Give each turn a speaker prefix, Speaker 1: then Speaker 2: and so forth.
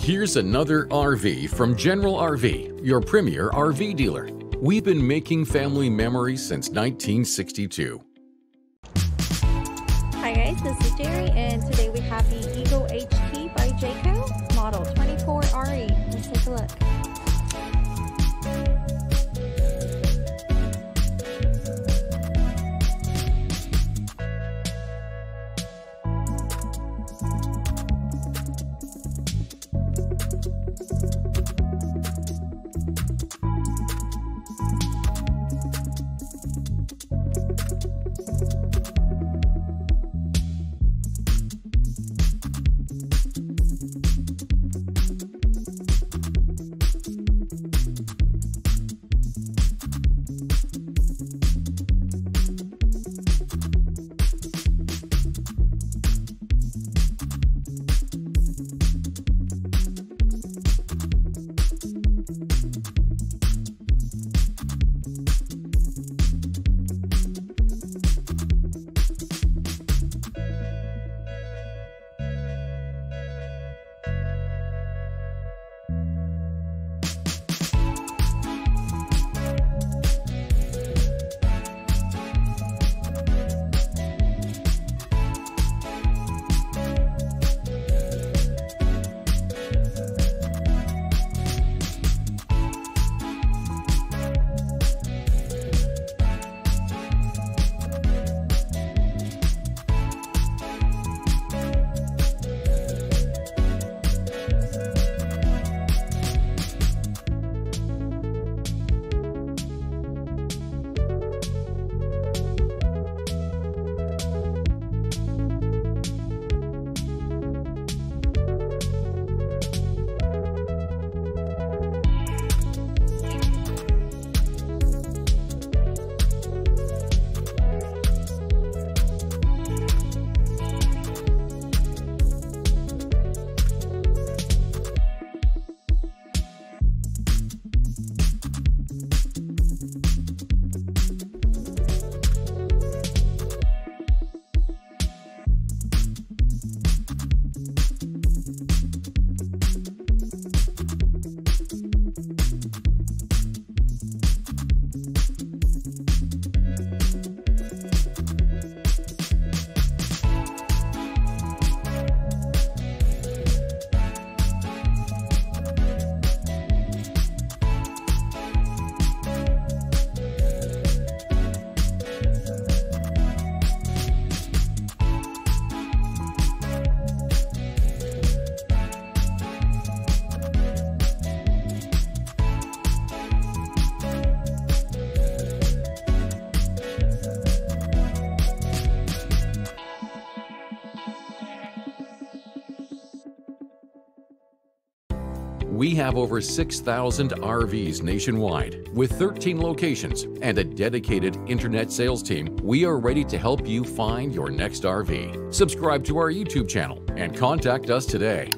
Speaker 1: Here's another RV from General RV, your premier RV dealer. We've been making family memories since 1962.
Speaker 2: Hi guys, this is Jerry and today we have the Eagle HT by Jayco model
Speaker 1: We have over 6,000 RVs nationwide with 13 locations and a dedicated internet sales team. We are ready to help you find your next RV. Subscribe to our YouTube channel and contact us today.